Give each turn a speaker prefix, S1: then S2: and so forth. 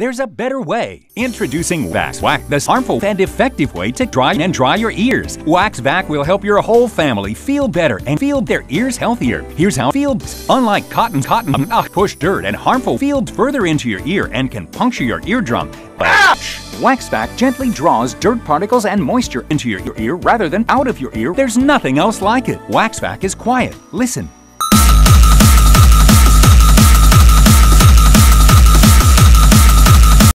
S1: There's a better way. Introducing WaxVac, the harmful and effective way to dry and dry your ears. WaxVac will help your whole family feel better and feel their ears healthier. Here's how fields, unlike cotton, cotton uh, push dirt and harmful fields further into your ear and can puncture your eardrum. But WaxVac gently draws dirt particles and moisture into your, your ear rather than out of your ear. There's nothing else like it. WaxVac is quiet. Listen,